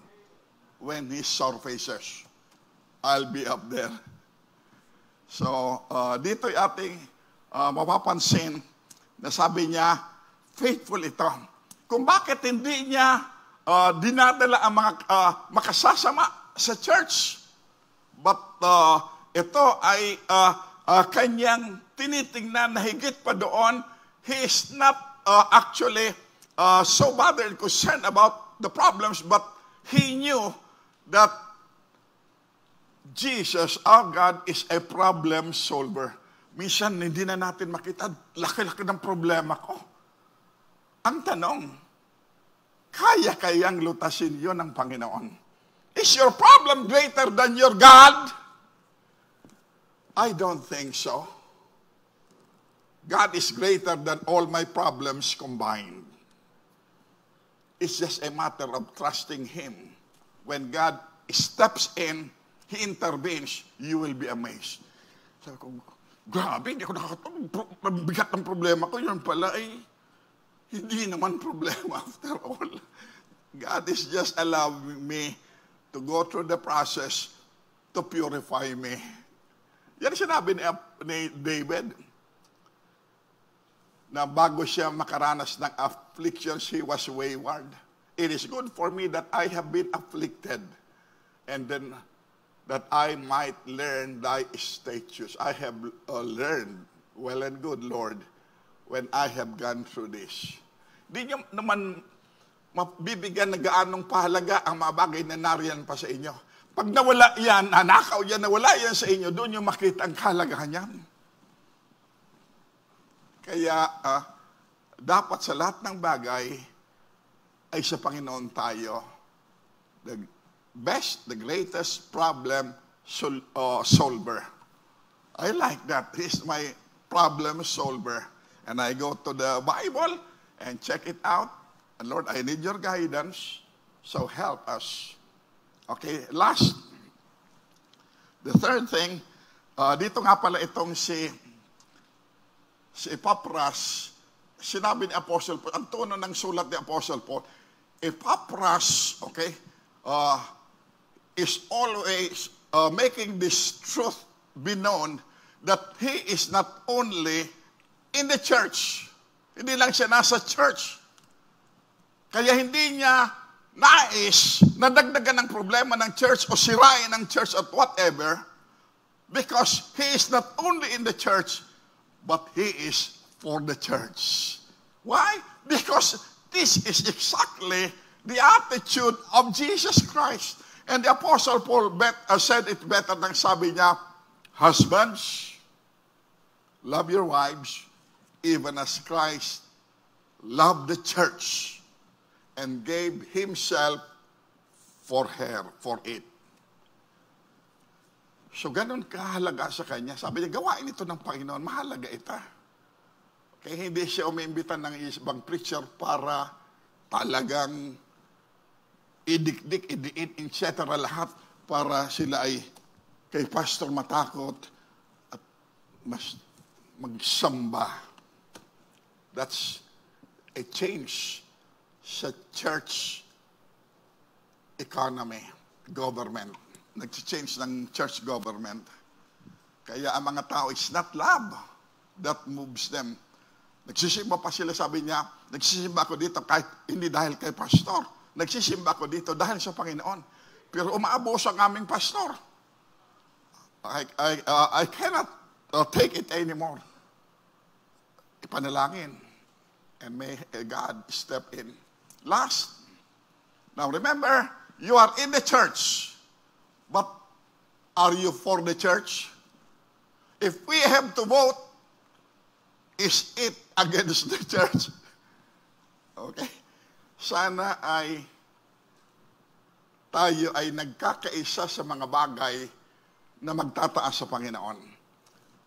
A: when he surfaces. I'll be up there. So, uh, dito ating uh, mapapansin na sabi niya, faithful ito. Kung bakit hindi niya uh, dinadala ang mga uh, makasasama sa church. But uh, ito ay uh, uh, kanyang tinitingnan na higit pa doon. He is not uh, actually uh, so bothered concerned about the problems, but he knew that Jesus, our God, is a problem solver. Minsan, hindi na natin makita, laki-laki ng problema ko. Ang tanong, kaya kayang lutasin yon ng Panginoon? Is your problem greater than your God? I don't think so. God is greater than all my problems combined. It's just a matter of trusting Him. When God steps in, He intervenes, you will be amazed. Sabi ko, grabe, hindi ako nakakatawag. Bigat ng problema ko, yun pala ay hindi naman problema after all. God is just allowing me to go through the process to purify me. Yan sinabi ni, David na bago siya makaranas ng afflictions, he was wayward. It is good for me that I have been afflicted and then that I might learn thy statutes. I have uh, learned well and good, Lord, when I have gone through this. Di niyo naman mabibigyan na gaanong pahalaga ang mga bagay na nariyan pa sa inyo. Pag nawala yan, nanakaw yan, nawala yan sa inyo, doon yung makita ang kahalagahan yan. Kaya uh, dapat sa lahat ng bagay ay sa Panginoon tayo. The best, the greatest problem sol- uh, solver. I like that. He's my problem solver. And I go to the Bible and check it out. And Lord, I need your guidance. So help us. Okay, last. The third thing, uh, dito nga pala itong si si Epapras, sinabi ni Apostle Paul, ang tono ng sulat ni Apostle Paul, Epapras, okay, uh, is always uh, making this truth be known that he is not only in the church, hindi lang siya nasa church. Kaya hindi niya nais na dagdagan ng problema ng church o sirain ng church at whatever because he is not only in the church, but he is for the church. Why? Because this is exactly the attitude of Jesus Christ. And the Apostle Paul bet, uh, said it better than sabi niya, Husbands, love your wives, even as Christ loved the church and gave himself for her, for it. So, ganun kahalaga sa kanya. Sabi niya, gawain ito ng Panginoon. Mahalaga ito. Kaya hindi siya umiimbitan ng isang preacher para talagang idikdik, idiin, etc. lahat para sila ay kay pastor matakot at mas magsamba. That's a change sa church economy, government nag-change ng church government. Kaya ang mga tao, it's not love that moves them. Nagsisimba pa sila, sabi niya, nagsisimba ako dito kahit hindi dahil kay pastor. Nagsisimba ako dito dahil sa Panginoon. Pero umaabos ang aming pastor. I, I, uh, I cannot uh, take it anymore. Ipanalangin. And may God step in. Last. Now remember, you are in the church. But are you for the church? If we have to vote, is it against the church? Okay? Sana ay tayo ay nagkakaisa sa mga bagay na magtataas sa Panginoon.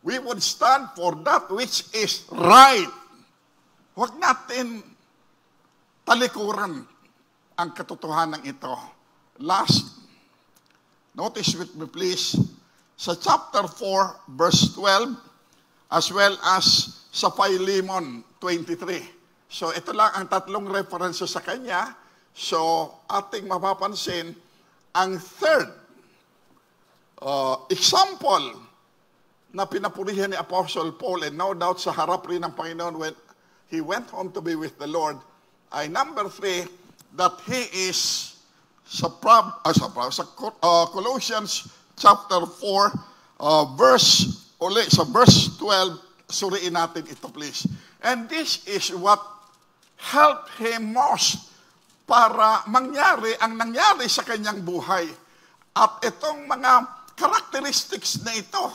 A: We would stand for that which is right. Huwag natin talikuran ang katotohanan ito. Last, notice with me please, sa chapter 4, verse 12, as well as sa Philemon 23. So ito lang ang tatlong references sa kanya. So ating mapapansin ang third uh, example na pinapurihan ni Apostle Paul and no doubt sa harap rin ng Panginoon when he went home to be with the Lord ay number three, that he is sa, prob, uh, sa, prob, sa uh, Colossians chapter 4 uh, verse uli, sa verse 12 suriin natin ito please and this is what help him most para mangyari ang nangyari sa kanyang buhay. At itong mga characteristics na ito,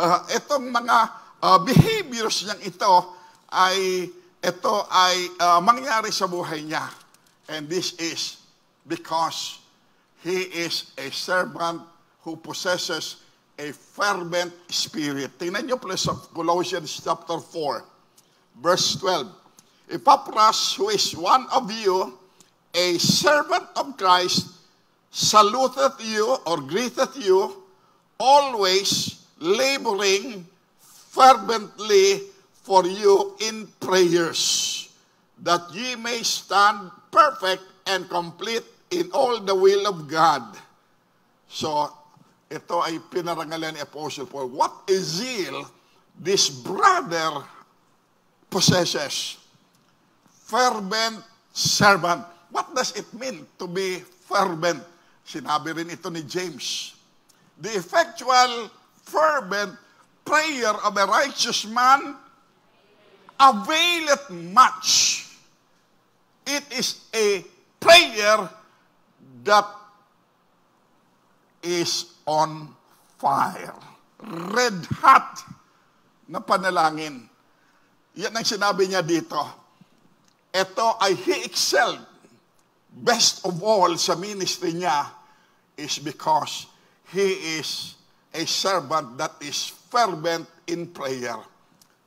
A: uh, itong mga uh, behaviors niyang ito ay ito ay uh, mangyari sa buhay niya. And this is because he is a servant who possesses a fervent spirit. Tingnan niyo please of Colossians chapter 4, verse 12. Epaphras, who is one of you, a servant of Christ, saluteth you or greeteth you, always laboring fervently for you in prayers, that ye may stand perfect and complete in all the will of God. So, ito ay pinarangalan ni Apostle Paul. What is zeal this brother possesses? fervent servant. What does it mean to be fervent? Sinabi rin ito ni James. The effectual, fervent prayer of a righteous man availeth much. It is a prayer that is on fire. Red hot na panalangin. Yan ang sinabi niya dito ito ay he excelled. Best of all sa ministry niya is because he is a servant that is fervent in prayer.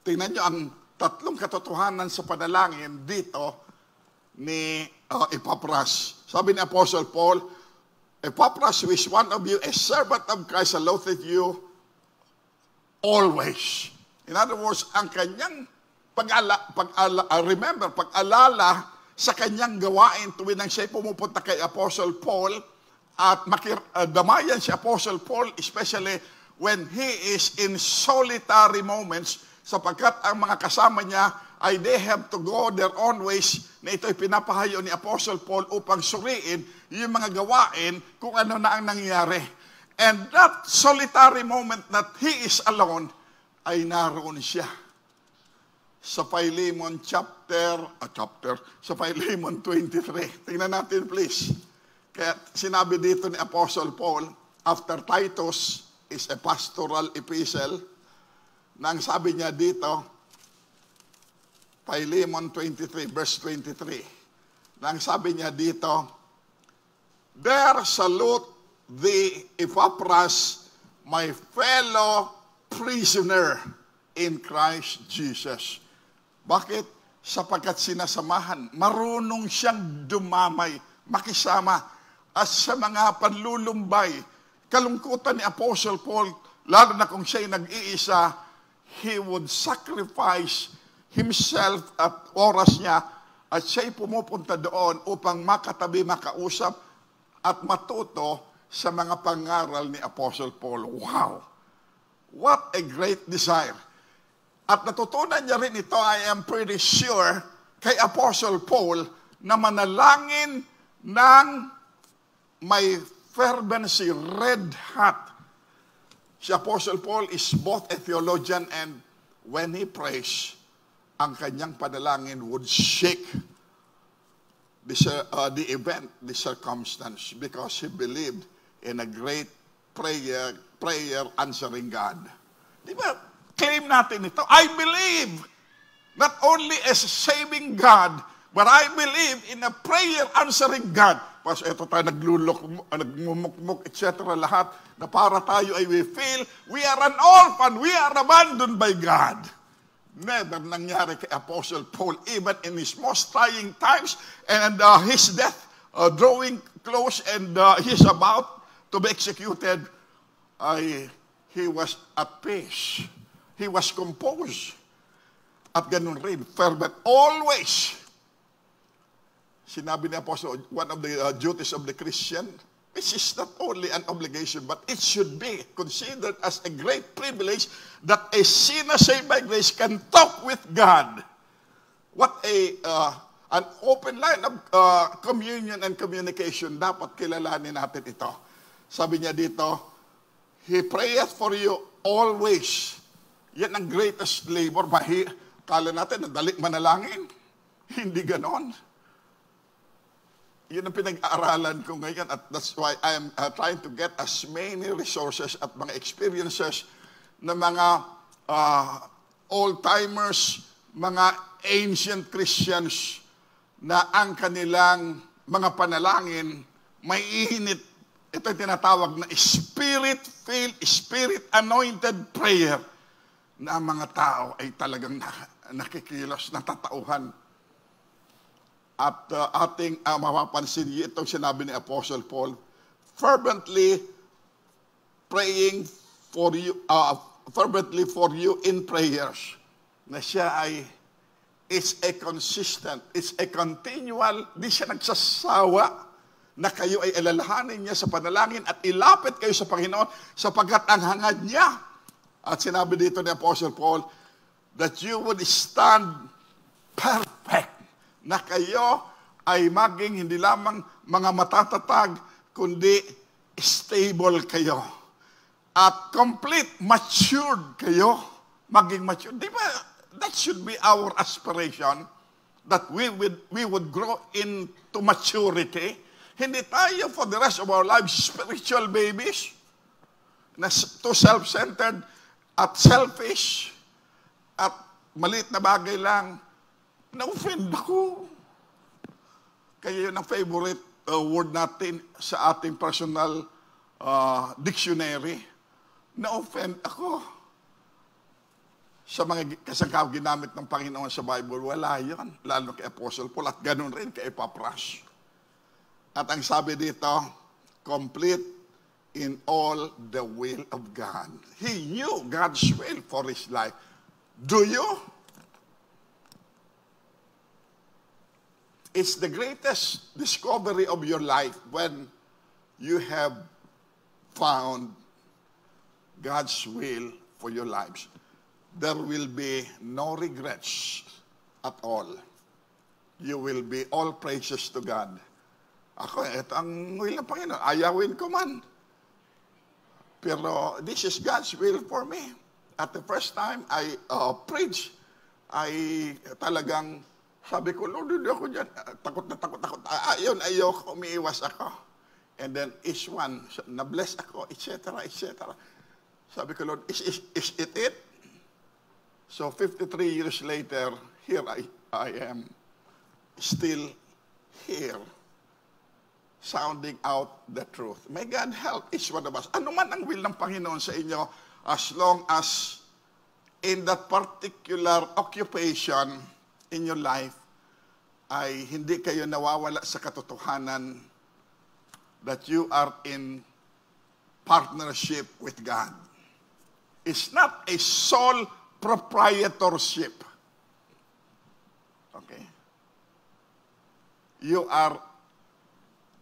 A: Tingnan niyo ang tatlong katotohanan sa panalangin dito ni uh, Epaphras. Sabi ni Apostle Paul, Epaphras, is one of you, a servant of Christ, saluteth you always. In other words, ang kanyang pag-ala, pag-ala, uh, remember, pag-alala sa kanyang gawain tuwing nang siya pumupunta kay Apostle Paul at makir, uh, damayan si Apostle Paul, especially when he is in solitary moments, sapagkat ang mga kasama niya ay they have to go their own ways na ito'y pinapahayo ni Apostle Paul upang suriin yung mga gawain kung ano na ang nangyayari. And that solitary moment that he is alone, ay naroon siya sa Philemon chapter, a ah, chapter, sa Philemon 23. Tingnan natin please. Kaya sinabi dito ni Apostle Paul, after Titus is a pastoral epistle, nang sabi niya dito, Philemon 23, verse 23, nang sabi niya dito, There salute the Epaphras, my fellow prisoner in Christ Jesus bakit? Sapagkat sinasamahan. Marunong siyang dumamay, makisama. At sa mga panlulumbay, kalungkutan ni Apostle Paul, lalo na kung siya'y nag-iisa, he would sacrifice himself at oras niya at siya'y pumupunta doon upang makatabi, makausap at matuto sa mga pangaral ni Apostle Paul. Wow! What a great desire! At natutunan niya rin ito, I am pretty sure, kay Apostle Paul na manalangin ng may fervency, red hot. Si Apostle Paul is both a theologian and when he prays, ang kanyang panalangin would shake the, uh, the event, the circumstance, because he believed in a great prayer, prayer answering God. Di ba? Claim natin ito. I believe not only as a saving God, but I believe in a prayer answering God. Pas ito tayo naglulok, nagmumukmuk, etc. lahat na para tayo ay we feel we are an orphan, we are abandoned by God. Never nangyari kay Apostle Paul, even in his most trying times and uh, his death uh, drawing close and uh, he's about to be executed, ay he was at peace. He was composed. At ganun rin, fervent, always. Sinabi ni Apostle, one of the uh, duties of the Christian, which is not only an obligation, but it should be considered as a great privilege that a sinner saved by grace can talk with God. What a uh, an open line of uh, communion and communication. Dapat kilalanin natin ito. Sabi niya dito, He prayeth for you always. Yan ang greatest labor. Mahi, kala natin, nadali manalangin. Hindi ganon. Yun ang pinag-aaralan ko ngayon at that's why I am uh, trying to get as many resources at mga experiences ng mga uh, old-timers, mga ancient Christians na ang kanilang mga panalangin may ihinit. Ito yung tinatawag na spirit-filled, spirit-anointed prayer na ang mga tao ay talagang nakikilos, natatauhan at uh, ating uh, mapapansin itong sinabi ni Apostle Paul, fervently praying for you, uh, fervently for you in prayers, na siya ay is a consistent, it's a continual, di siya nagsasawa na kayo ay alalahanin niya sa panalangin at ilapit kayo sa Panginoon sapagkat ang hangad niya. At sinabi dito ni Apostle Paul, that you would stand perfect na kayo ay maging hindi lamang mga matatatag, kundi stable kayo. At complete, matured kayo. Maging matured. Di ba, that should be our aspiration that we would, we would grow into maturity. Hindi tayo for the rest of our lives spiritual babies na too self-centered at selfish at maliit na bagay lang na-offend ako. Kaya yun ang favorite uh, word natin sa ating personal uh, dictionary. Na-offend ako. Sa mga kasangkaw ginamit ng Panginoon sa Bible, wala yon Lalo kay Apostle Paul at ganun rin kay Papras. At ang sabi dito, complete in all the will of God. He knew God's will for his life. Do you? It's the greatest discovery of your life when you have found God's will for your lives. There will be no regrets at all. You will be all praises to God. Ako, ito ang will ng Panginoon. Ayawin ko man. Pero this is God's will for me. At the first time I uh, preach, I talagang sabi ko, Lord, hindi ako dyan. Takot na takot, takot. Ayun, ayoko, umiiwas ako. And then each one, na-bless ako, etc., etc. Sabi ko, Lord, is, is, is it it? So 53 years later, here I, I am, still here, sounding out the truth. May God help each one of us. Ano man ang will ng Panginoon sa inyo, as long as in that particular occupation, in your life ay hindi kayo nawawala sa katotohanan that you are in partnership with God. It's not a sole proprietorship. Okay? You are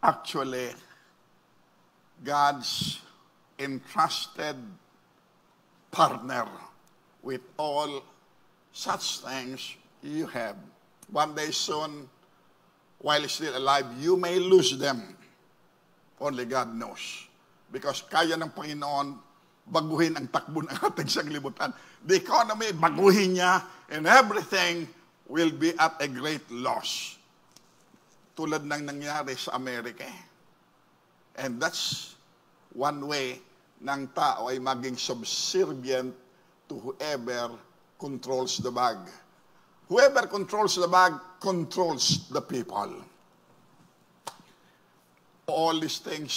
A: actually God's entrusted partner with all such things you have. One day soon, while still alive, you may lose them. Only God knows. Because kaya ng Panginoon baguhin ang takbo ng ating sanglibutan. The economy, baguhin niya, and everything will be at a great loss. Tulad ng nangyari sa Amerika. And that's one way ng tao ay maging subservient to whoever controls the bag. Whoever controls the bag controls the people. All these things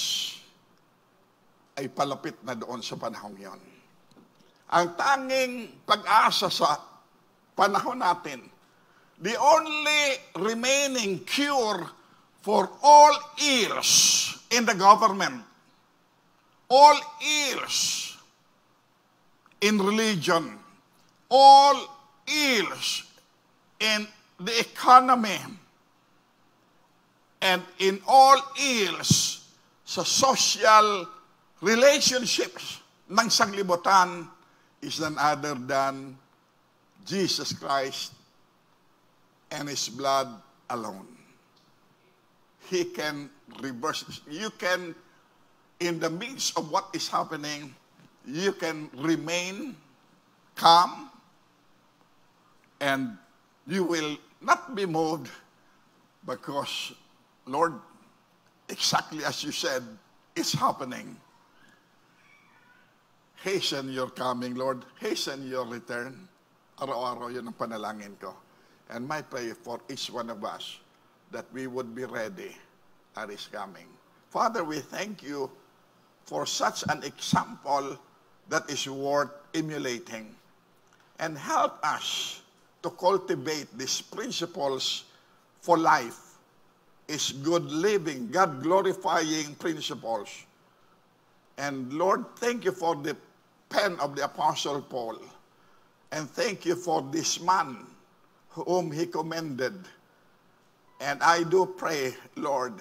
A: ay palapit na doon sa panahong yon. Ang tanging pag-asa sa panahon natin, the only remaining cure for all ills in the government, all ills in religion, all ills in the economy, and in all ills sa social relationships ng sanglibutan is none other than Jesus Christ and His blood alone. He can reverse. You can, in the midst of what is happening, you can remain calm and you will not be moved because, Lord, exactly as you said, it's happening. Hasten your coming, Lord. Hasten your return. Araw-araw yun ang panalangin ko. And my prayer for each one of us that we would be ready at His coming. Father, we thank you for such an example that is worth emulating. And help us to cultivate these principles for life is good living, God glorifying principles. And Lord, thank you for the pen of the Apostle Paul. And thank you for this man whom he commended. And I do pray, Lord,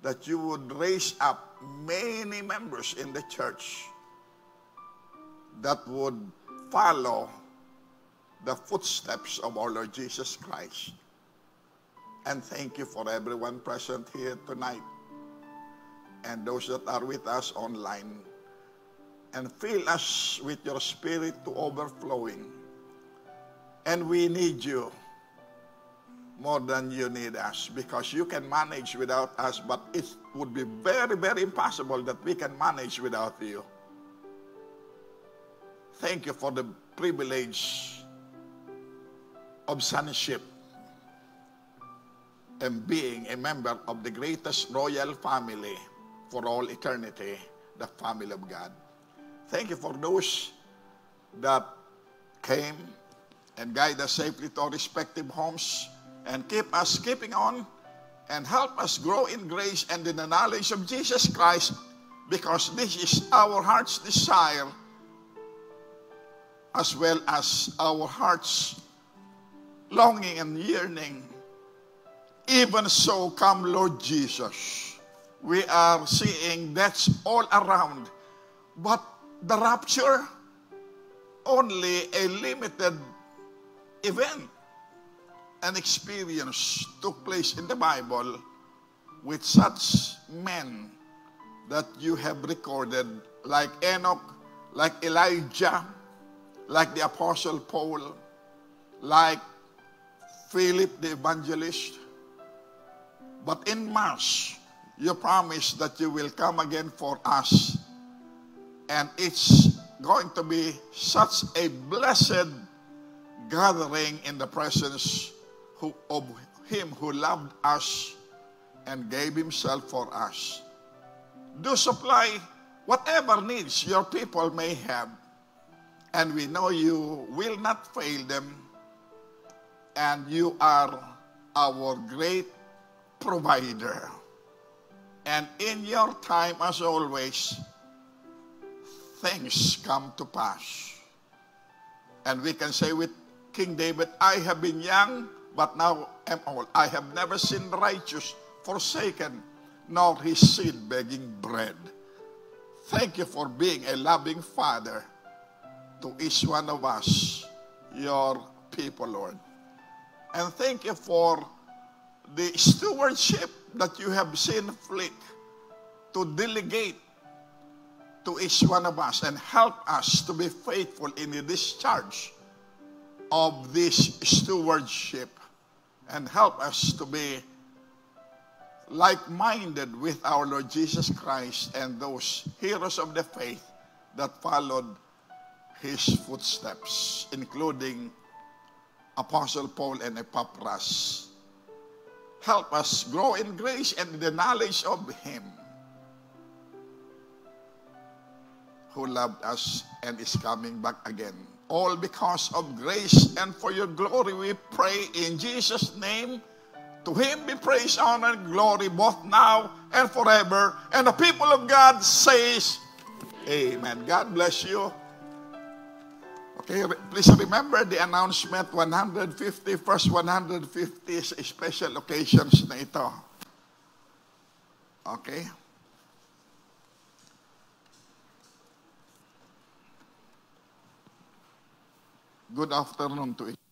A: that you would raise up many members in the church that would follow the footsteps of our Lord Jesus Christ. And thank you for everyone present here tonight and those that are with us online. And fill us with your spirit to overflowing. And we need you more than you need us because you can manage without us, but it would be very, very impossible that we can manage without you. Thank you for the privilege of sonship and being a member of the greatest royal family for all eternity, the family of God. Thank you for those that came and guide us safely to our respective homes and keep us keeping on and help us grow in grace and in the knowledge of Jesus Christ because this is our heart's desire as well as our heart's longing and yearning. Even so, come Lord Jesus. We are seeing that's all around. But the rapture, only a limited event and experience took place in the Bible with such men that you have recorded, like Enoch, like Elijah, like the Apostle Paul, like Philip the evangelist. But in March, you promise that you will come again for us. And it's going to be such a blessed gathering in the presence who, of Him who loved us and gave Himself for us. Do supply whatever needs your people may have. And we know you will not fail them. And you are our great provider. And in your time, as always, things come to pass. And we can say with King David, I have been young, but now am old. I have never seen righteous forsaken, nor his seed begging bread. Thank you for being a loving Father to each one of us, your people, Lord. And thank you for the stewardship that you have seen fit to delegate to each one of us and help us to be faithful in the discharge of this stewardship and help us to be like minded with our Lord Jesus Christ and those heroes of the faith that followed his footsteps, including Apostle Paul and Epaphras. Help us grow in grace and the knowledge of Him who loved us and is coming back again. All because of grace and for your glory we pray in Jesus' name. To Him be praise, honor, and glory both now and forever. And the people of God says, Amen. God bless you. Okay, please remember the announcement 150, first 150 is special occasions na ito. Okay? Good afternoon to each.